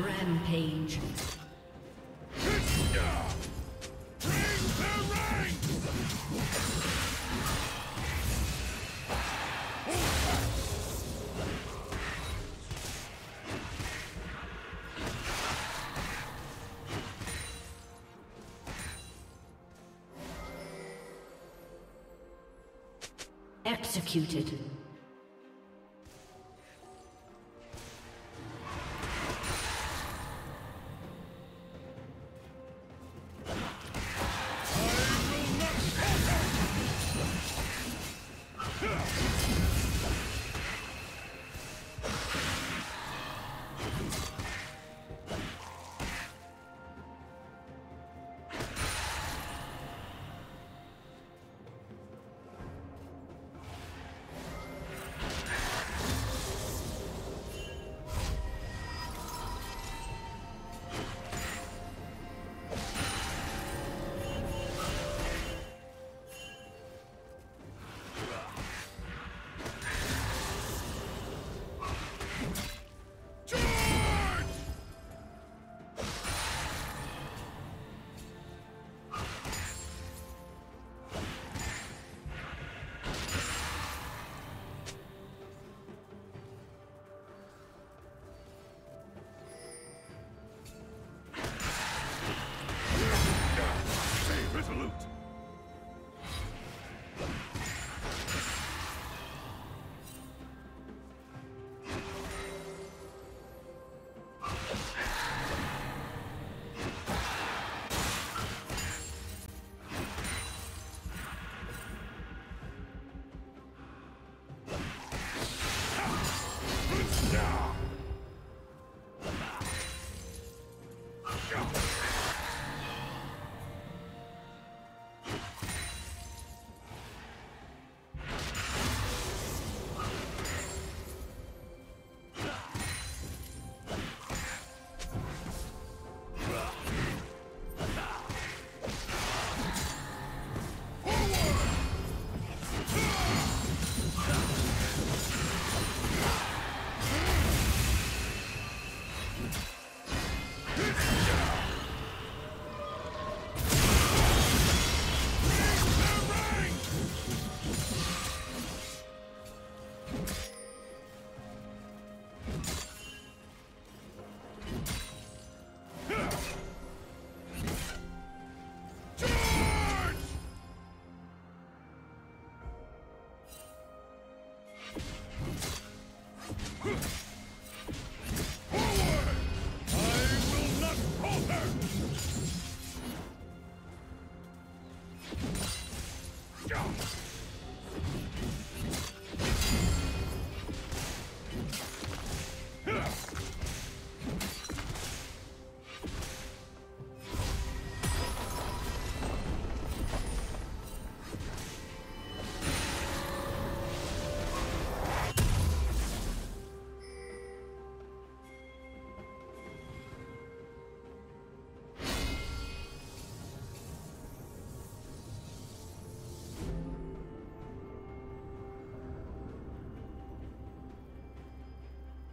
Rampage. Executed.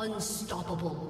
Unstoppable.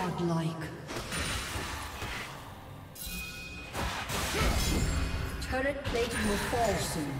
Godlike. Turret plating will fall soon.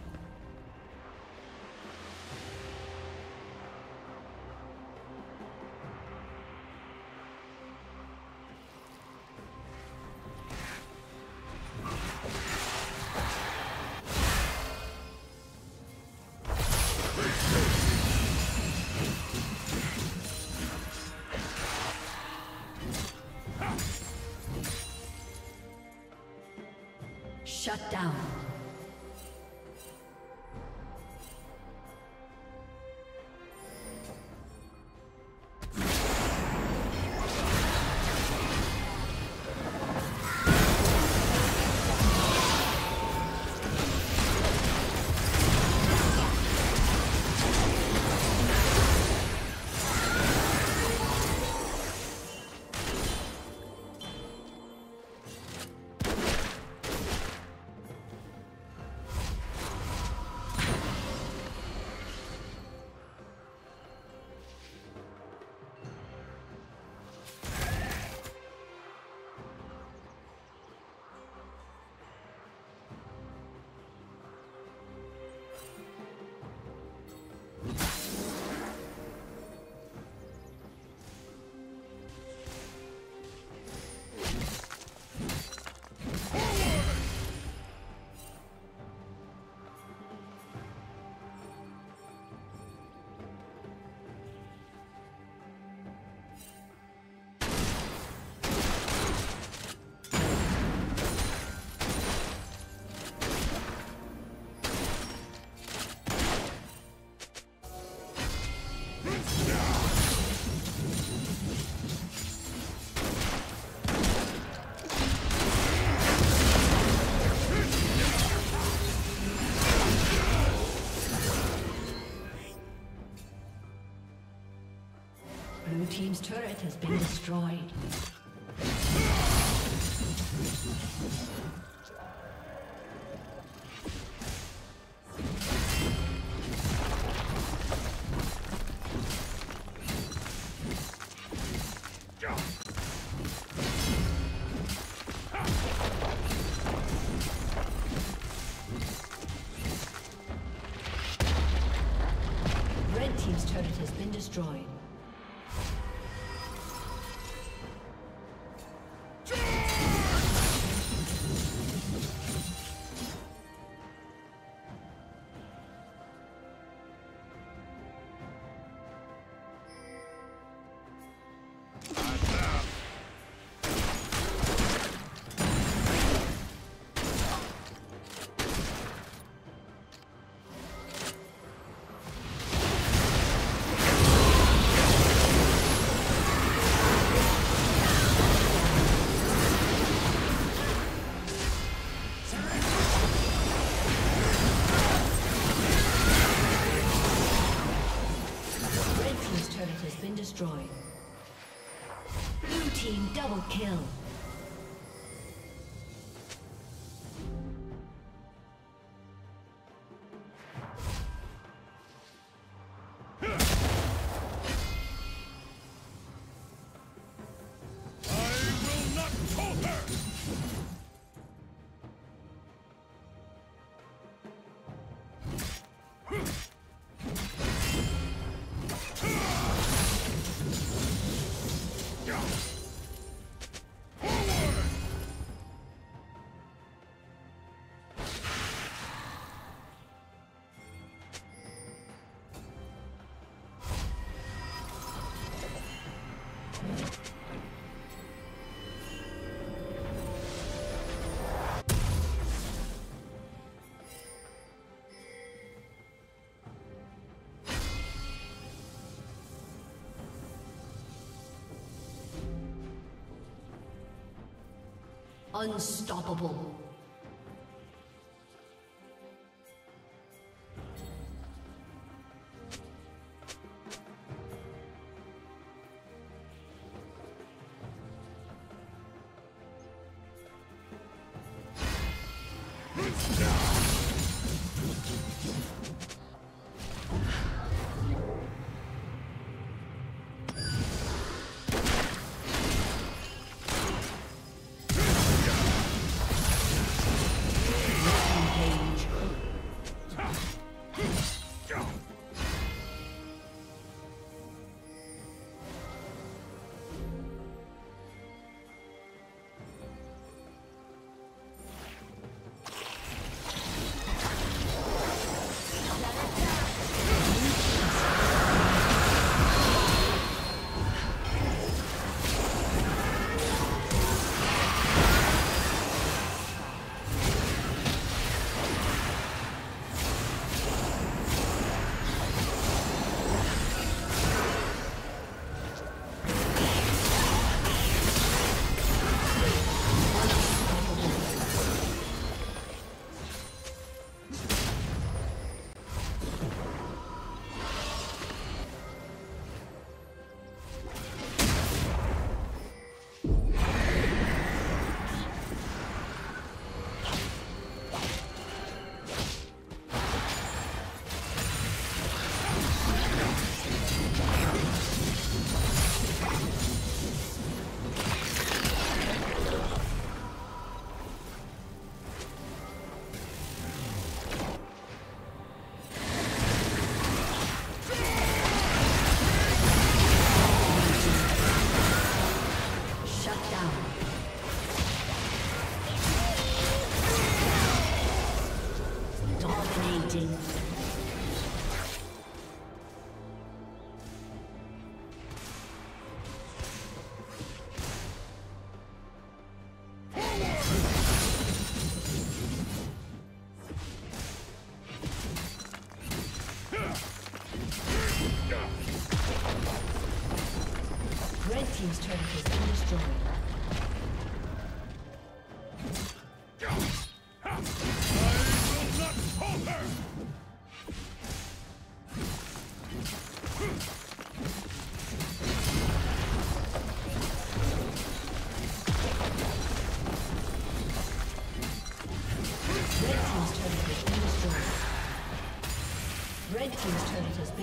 Destroyed. Unstoppable.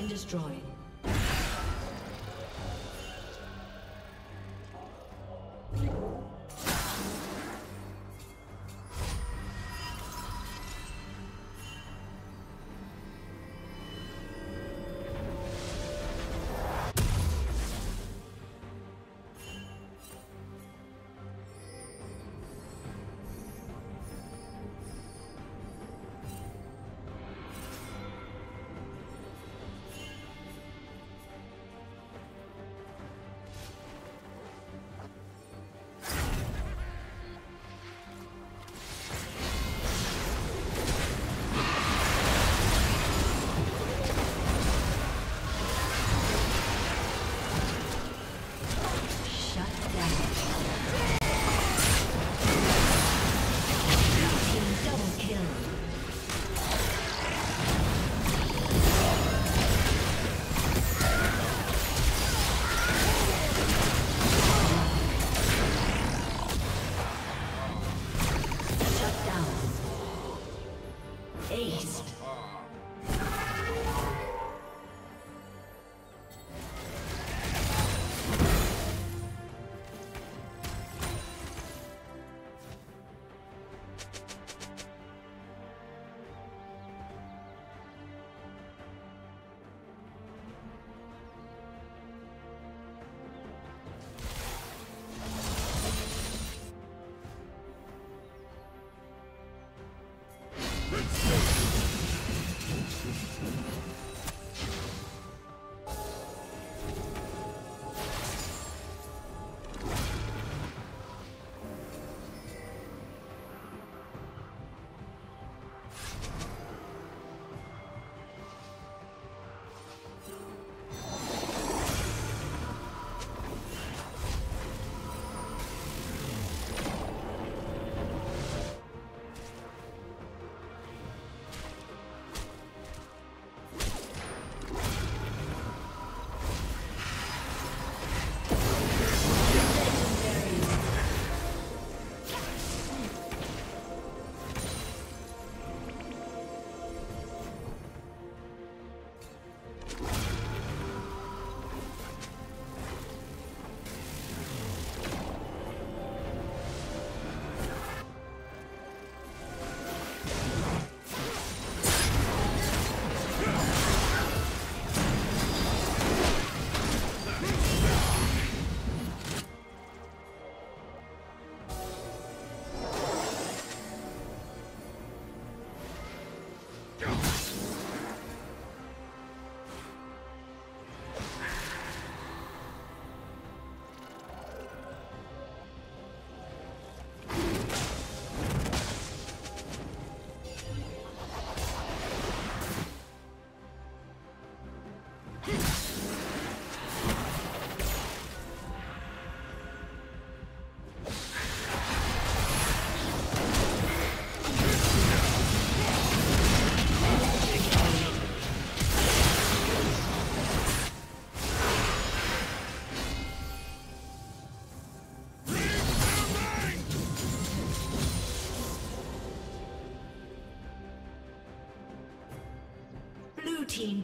Destroyed.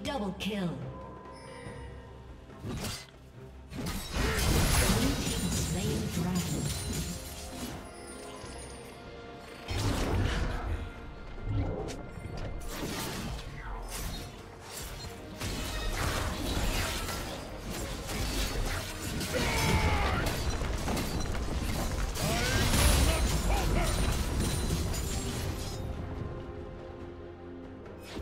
Double kill.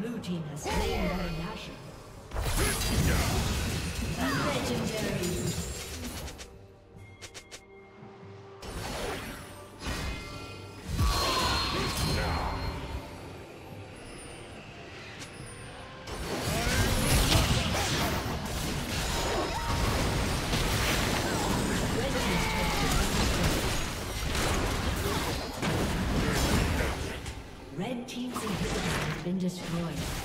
Blue team has slain Baron destroyed.